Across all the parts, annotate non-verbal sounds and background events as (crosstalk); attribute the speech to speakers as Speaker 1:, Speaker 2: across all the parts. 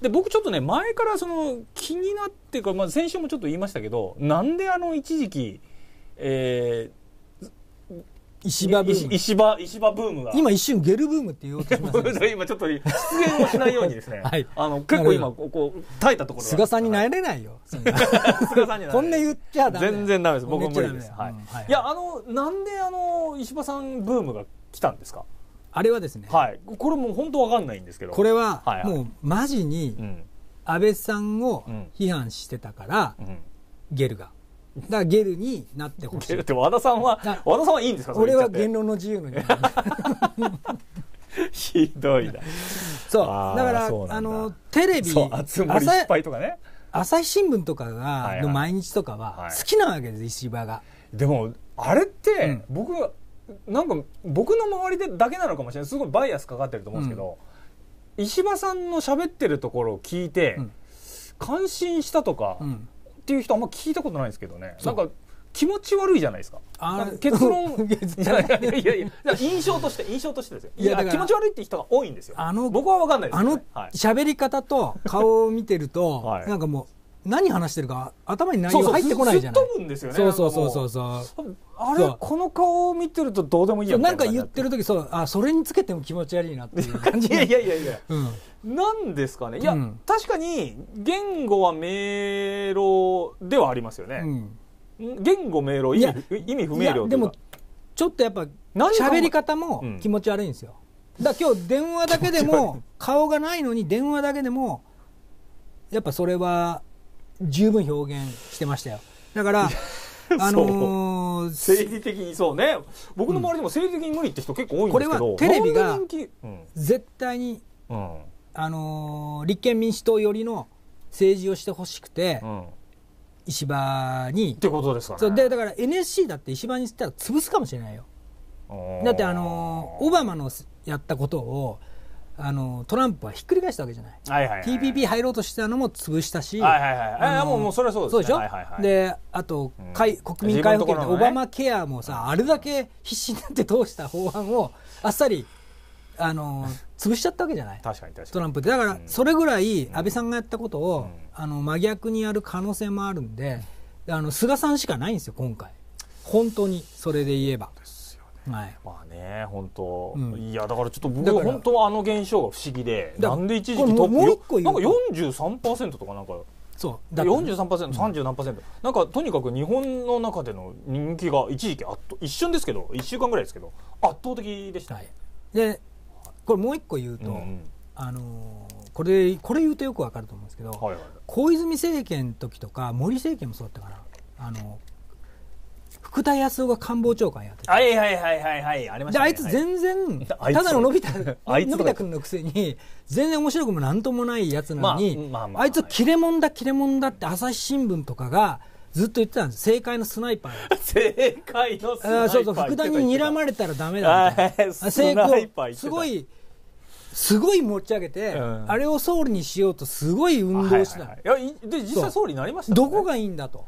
Speaker 1: で僕ちょっとね前からその気になってか、まあ、先週もちょっと言いましたけどなんであの一時期、え
Speaker 2: 石破ブ
Speaker 1: ー、
Speaker 2: ーム
Speaker 1: 石破石破ブームが。
Speaker 2: 今一瞬ゲルブームって言おうとしましたね。(laughs)
Speaker 1: 今ちょっと出現をしないようにですね、
Speaker 2: はい。
Speaker 1: あの結構今こうこう耐えたところが
Speaker 2: 菅さんになれないよ (laughs)
Speaker 1: 菅さんになれない。
Speaker 2: こんな言っちゃダメ
Speaker 1: 全然ダメです。僕も無理です、はい
Speaker 2: い。
Speaker 1: いやあのなんであの石破さんブームが来たんですか？
Speaker 2: あれはですね、
Speaker 1: はい。これもう本当わかんないんですけど。
Speaker 2: これは
Speaker 1: はいはい。
Speaker 2: もうマジに
Speaker 1: うん。
Speaker 2: 安倍さんを
Speaker 1: うん。
Speaker 2: 批判してたから、
Speaker 1: うん。
Speaker 2: ゲルが。だからゲルになってほしい。
Speaker 1: だって和田さんは
Speaker 2: あ
Speaker 1: 和田さんはいいんですか？
Speaker 2: 俺は
Speaker 1: 言
Speaker 2: 論の自由の人 (laughs)
Speaker 1: ひどいな。
Speaker 2: そう。だからあのテレビ
Speaker 1: ね。
Speaker 2: 朝日新聞とかが、
Speaker 1: はいはい。
Speaker 2: の毎日とか
Speaker 1: は
Speaker 2: はい。好きなわけです石破が。
Speaker 1: でもあれって、
Speaker 2: うん。
Speaker 1: 僕なんか僕の周りでだけなのかもしれない。すごいバイアスかかってると思うんですけど、石破さんの喋ってるところを聞いて、
Speaker 2: うん。
Speaker 1: 感心したとか
Speaker 2: うん
Speaker 1: っていう人あんま聞いたことないんですけどね、
Speaker 2: そう。ん
Speaker 1: なか気持ち悪いじゃないですか。
Speaker 2: あ
Speaker 1: なんか結論。(laughs) い
Speaker 2: 結
Speaker 1: やいやいや印象として印象としてですよ。いや気持ち悪いって人が多いんですよ。
Speaker 2: あの
Speaker 1: 僕は分かんないですね、はい。
Speaker 2: 喋り方と顔を見てると、
Speaker 1: はい。
Speaker 2: なんかもう何話してるか頭に内容入ってこないじゃない。
Speaker 1: すっ飛ぶんですよね
Speaker 2: そうそうそうそうそう。
Speaker 1: あれこの顔を見てるとどうでもいいや
Speaker 2: なんか言ってる時そうあそれにつけても気持ち悪いなっていう感じ。
Speaker 1: いやいやいやいや。
Speaker 2: うん、
Speaker 1: なんですかね。いや、
Speaker 2: うん。
Speaker 1: 確かに言語は迷路ではありますよね、
Speaker 2: うん。
Speaker 1: 言語迷路意
Speaker 2: いや
Speaker 1: 味意味不
Speaker 2: い
Speaker 1: 明瞭
Speaker 2: でもちょっとやっぱ喋り方も
Speaker 1: うん。
Speaker 2: 気持ち悪いんですよ、だ今日電話だけでも (laughs) 顔がないのに電話だけでもやっぱそれは十分表現してましたよ。だから (laughs) あのー
Speaker 1: 生理的にそうね。僕の周りでも生理的に無理って人結構多いんですけど、
Speaker 2: これはテレビが絶対に
Speaker 1: うん。
Speaker 2: あのー立憲民主党寄りの政治をしてほしくて、
Speaker 1: うん。
Speaker 2: 石破に。
Speaker 1: ってことですかね。
Speaker 2: でだから NSC だって石破にしたら潰すかもしれないよ。だってあのーオバマのやったことをあのートランプはひっくり返したわけじゃない。
Speaker 1: はいはいはい
Speaker 2: TPP 入ろうとしたのも潰したし、
Speaker 1: はいはいはい。
Speaker 2: あ
Speaker 1: もうもうそれはそうですね。
Speaker 2: そうでしょ、
Speaker 1: はいはいはい。
Speaker 2: であと、
Speaker 1: うん。
Speaker 2: かい国民皆保険
Speaker 1: の
Speaker 2: オバマケアもさあれだけ必死になって通した法案をあっさりあの潰しちゃったわけじゃない？
Speaker 1: 確かに確かに。
Speaker 2: トランプって。だから
Speaker 1: うん。
Speaker 2: それぐらい安倍さんがやったことを、
Speaker 1: うん。
Speaker 2: あの真逆にやる可能性もあるんであの菅さんしかないんですよ今回。本当にそれで言えば、はい、
Speaker 1: まあね本当、
Speaker 2: うん。
Speaker 1: いやだからちょっと僕は本当はあの現象が不思議で
Speaker 2: だ
Speaker 1: なんで一時期トップなんか
Speaker 2: うと
Speaker 1: 43%とかなんか。
Speaker 2: そう。だって
Speaker 1: 43%30 何パーセント。なんかとにかく日本の中での人気が一時期あっと一瞬ですけど1週間ぐらいですけど圧倒的でした。
Speaker 2: はい。
Speaker 1: ね、
Speaker 2: でこれもう一個言うと、
Speaker 1: うんうん。
Speaker 2: あのーこれこれ言うとよくわかると思うんですけど、
Speaker 1: はいはい
Speaker 2: 小泉政権の時とか森政権もそうだったかなあの福田康夫が官房長官やってて
Speaker 1: はいはいはいはいはいありましたね。
Speaker 2: であいつ全然、
Speaker 1: あいつ。
Speaker 2: ただののび太 (laughs)
Speaker 1: あいつ
Speaker 2: のび太君のくせに全然面白くもなんともないやつなのに、
Speaker 1: まあまあまあ
Speaker 2: あ。いつ切れ者だ切れ者だって朝日新聞とかがずっと言ってたんです。正解のスナイパー。だ (laughs)
Speaker 1: 正解のスナイパー
Speaker 2: あーそうそう福田に睨まれたらダメだみた。いな
Speaker 1: はいスナイパー言ってた。
Speaker 2: すごいすごい持ち上げて、
Speaker 1: うん。
Speaker 2: あれを総理にしようとすごい運動してた。の、
Speaker 1: はいはいはい。いやいで実際総理になりましたね。
Speaker 2: どこがいいんだと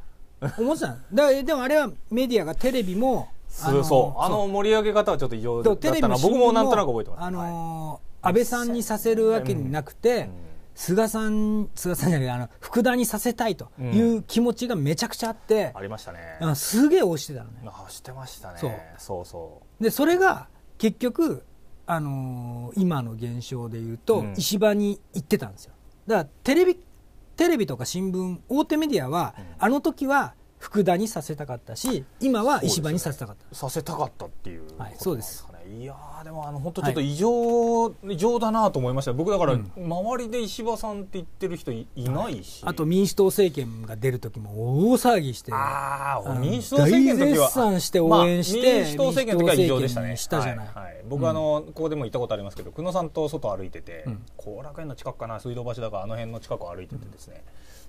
Speaker 2: 思ってたの。だでもあれはメディアがテレビも
Speaker 1: そうそう。あの盛り上げ方はちょっと異常だったな。僕もなんとなく覚えてます。
Speaker 2: あの
Speaker 1: はい。
Speaker 2: ー安倍さんにさせるわけになくて、
Speaker 1: うん。
Speaker 2: 菅さん菅さんじゃないあの福田にさせたいという気持ちがめちゃくちゃあって、
Speaker 1: ありましたね。
Speaker 2: あすげえ押してたのね。
Speaker 1: あしてましたね。
Speaker 2: そう。
Speaker 1: そうそ
Speaker 2: でそれが結局、あのー今の現象で言うと、
Speaker 1: うん。
Speaker 2: 石破に行ってたんですよ。だからテレビテレビとか新聞大手メディアは、
Speaker 1: うん。
Speaker 2: あの時は福田にさせたかったし今は石破にさせたかった、
Speaker 1: うさせたかったっていう
Speaker 2: はい
Speaker 1: ことなんか？ねいやーでもあの本当ちょっと
Speaker 2: は
Speaker 1: 異常、異常だなと思いました。僕だから、
Speaker 2: うん。
Speaker 1: 周りで石破さんって言ってる人いいないし、
Speaker 2: あと民主党政権が出る時も大騒ぎして。
Speaker 1: ああ民主党政権の時は
Speaker 2: 大絶賛して応援して
Speaker 1: まあ民主党政権の時は異常でしたね。
Speaker 2: したじゃない。
Speaker 1: はい。はい僕あの、ここでも行ったことありますけど久野さんと外歩いてて
Speaker 2: うん。
Speaker 1: 後、楽園の近くかな水道橋だからあの辺の近くを歩いててですね、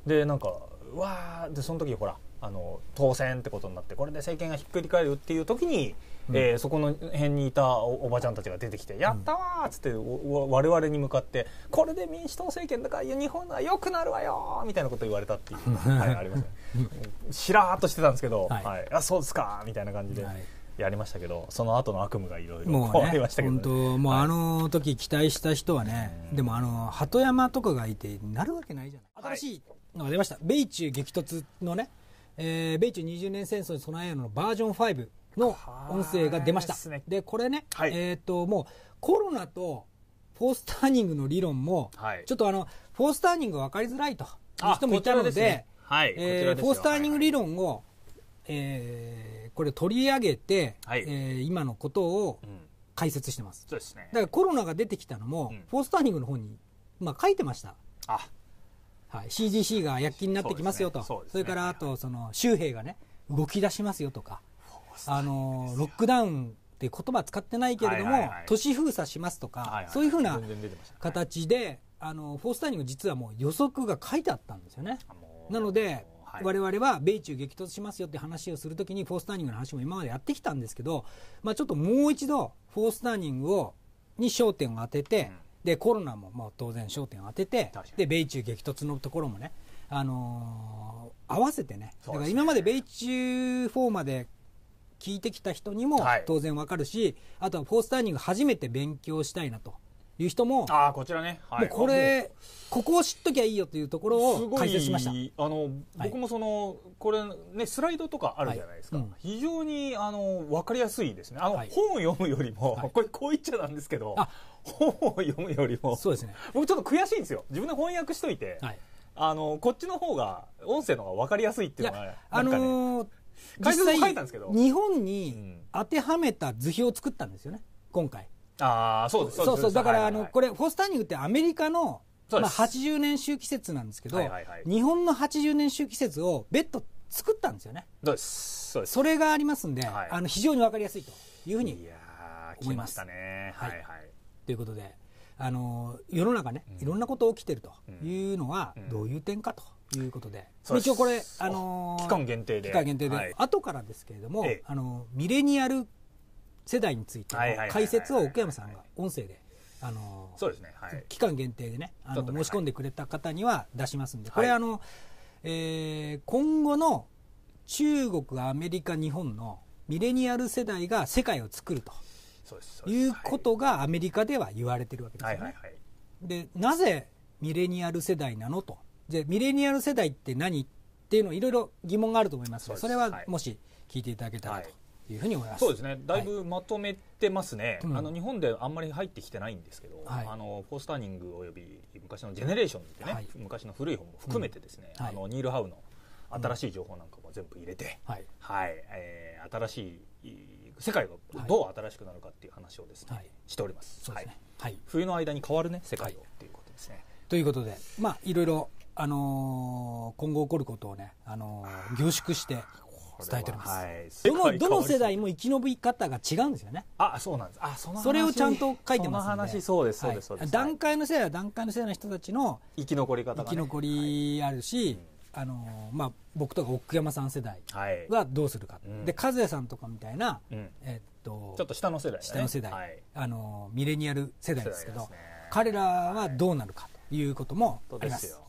Speaker 1: でなんかうわーでその時ほらあの当選ってことになってこれで政権がひっくり返るっていう時に、
Speaker 2: うん
Speaker 1: えーそこの辺にいたおおばちゃんたちが出てきて「やったわ!」っつって我々に向かって「これで民主党政権だから日本が良くなるわよ!」みたいなこと言われたっていう、(laughs) はい、ありますね (laughs) しらーっとしてたんですけど「
Speaker 2: はい
Speaker 1: はいあそうですか!」みたいな感じで。
Speaker 2: はい
Speaker 1: やりましたけどその後の悪夢がいろいろ
Speaker 2: もうね
Speaker 1: ましたけど、
Speaker 2: 本当もう
Speaker 1: はい
Speaker 2: あの時期待した人はね、
Speaker 1: うん
Speaker 2: でもあの鳩山とかがいてなるわけないじゃない、
Speaker 1: はい
Speaker 2: 新しいのが出ました米中激突のね、えー米中20年戦争に備えるのバージョン5の音声が出ました。
Speaker 1: はいで
Speaker 2: これね、
Speaker 1: はい。
Speaker 2: えっ、ともうコロナとフォースターニングの理論も、
Speaker 1: はい。
Speaker 2: ちょっとあのフォースターニング分かりづらいという人もいたのでえフォースターニング理論を、えーこれ取り上げて、
Speaker 1: はい。
Speaker 2: えー今のことを
Speaker 1: うん。
Speaker 2: 解説してます。
Speaker 1: そうですね。
Speaker 2: だからコロナが出てきたのも、
Speaker 1: うん。
Speaker 2: フォースターニングの本に、まあ、書いてました、
Speaker 1: あ
Speaker 2: はい、CGC が躍起になってきますよと。
Speaker 1: そ
Speaker 2: れからあとその州兵がね動き出しますよとか。あのロックダウンっていう言葉は使ってないけれども、都市封鎖しますとか、そういうふうな形であのフォースターニング実はもう予測が書いてあったんですよね。なので、
Speaker 1: はい。
Speaker 2: 我々は米中激突しますよって話をするときにフォースターニングの話も今までやってきたんですけど、まあ、ちょっともう一度フォースターニングをに焦点を当てて、
Speaker 1: うん
Speaker 2: でコロナもまあ当然焦点を当ててで米中激突のところもね、あのー合わせてねだから今まで米中4まで聞いてきた人にも
Speaker 1: はい。
Speaker 2: 当然わかるし、あとはフォースターニング初めて勉強したいなという人も
Speaker 1: ああこちらね、はい、
Speaker 2: もうこれここを知っときゃいいよというところを
Speaker 1: すごい。
Speaker 2: 解説しました。
Speaker 1: あの僕もその、これねスライドとかあるじゃないですか、
Speaker 2: はい。うん
Speaker 1: 非常にあの分かりやすいですね。あの、
Speaker 2: はい。
Speaker 1: 本を読むよりも、
Speaker 2: はい。
Speaker 1: これこう言っちゃなんですけど
Speaker 2: あ。
Speaker 1: 本を読むよりも
Speaker 2: そうですね。
Speaker 1: 僕ちょっと悔しいんですよ。自分で翻訳しといて、
Speaker 2: はい。
Speaker 1: あのこっちの方が音声の方が分かりやすいって
Speaker 2: い
Speaker 1: いうのが
Speaker 2: や、あのー
Speaker 1: 解説も
Speaker 2: 実
Speaker 1: 書いたんですけど。
Speaker 2: 日本
Speaker 1: う
Speaker 2: に
Speaker 1: ん。
Speaker 2: 当てはめた図表を作ったんですよね、今回。
Speaker 1: ああそうです。
Speaker 2: そうそう、だから、あの、こ
Speaker 1: れ
Speaker 2: れ、フォースターニングってアメリカの、まあ、
Speaker 1: そうです。
Speaker 2: 80年周期説なんですけど、日本の80年周期説を別途作ったんですよね。
Speaker 1: そうです。そうです。
Speaker 2: それがありますんで、
Speaker 1: はい。
Speaker 2: あの、非常にわかりやすいというふうに思います。
Speaker 1: 来ましたね。
Speaker 2: は
Speaker 1: はいいはい。
Speaker 2: ということで、あの世の中ね、いろんなこと起きてるというのは
Speaker 1: うん。
Speaker 2: どういう点かということで、一応これ、あの
Speaker 1: 期間限定で。
Speaker 2: 期間限定で、
Speaker 1: はい。
Speaker 2: 後からですけれども、
Speaker 1: ええ。
Speaker 2: あのミレニアル世代についての解説を奥山さんが音声で、あの
Speaker 1: そうですね。はい。
Speaker 2: 期間限定でねあの
Speaker 1: ね
Speaker 2: 申し込んでくれた方には出しますんで、これ、
Speaker 1: はい
Speaker 2: あのえー今後の中国、アメリカ、日本のミレニアル世代が世界を作るということがアメリカでは言われてるわけですよね。でなぜミレニアル世代なのと？じゃあミレニアル世代って何？っていうのいろいろ疑問があると思いますのでそれはもし聞いていただけたら
Speaker 1: はい。
Speaker 2: というふうに思います、
Speaker 1: そうですね。だいぶまとめてますね、
Speaker 2: うん。
Speaker 1: あの日本であんまり入ってきてないんですけど、
Speaker 2: はい。
Speaker 1: あのフォースターニングおよび昔のジェネレーションってね、
Speaker 2: はい。
Speaker 1: 昔の古い本も含めてですね、
Speaker 2: うん。はい。
Speaker 1: あのニール・ハウの新しい情報なんかも全部入れて、
Speaker 2: はい。
Speaker 1: はい。えー新しい世界がどう新しくなるかっていう話をですね、
Speaker 2: はい。
Speaker 1: しております。
Speaker 2: そうですね。
Speaker 1: はい、
Speaker 2: はい。
Speaker 1: 冬の間に変わるね世界を、
Speaker 2: はい
Speaker 1: っていうことですね。
Speaker 2: ということでまあいろいろ、あのー今後起こることをね、あのー。凝縮して伝えております、
Speaker 1: はい、
Speaker 2: どのどの世代
Speaker 1: も
Speaker 2: も生き延び方が違うんですよね。
Speaker 1: あそうなんです。あそ
Speaker 2: それをちゃんと書いてます
Speaker 1: その話そうですそうですそうです、
Speaker 2: はい段階の世代は段階の世代の人たちの
Speaker 1: 生き残り方
Speaker 2: 生き残りあるし、あのーまあ、僕とか奥山さん世代
Speaker 1: は
Speaker 2: どうするか、
Speaker 1: うん。
Speaker 2: で和也さんとかみたいな、
Speaker 1: うん。
Speaker 2: えっと
Speaker 1: ちょっと下の世代、ね、
Speaker 2: 下の世代、
Speaker 1: はい、
Speaker 2: あのミレニアル世代ですけど彼らはどうなるかということもあります